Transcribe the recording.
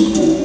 school.